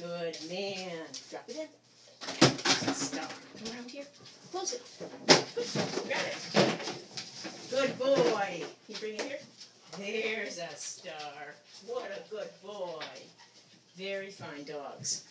Good man. Drop it in. Come around here. Close it. Good. It. Good boy. Can you bring it here? There's a star. What a good boy. Very fine dogs.